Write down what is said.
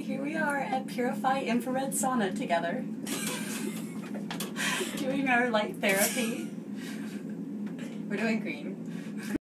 Here we are at Purify Infrared Sauna together. doing our light therapy. We're doing green.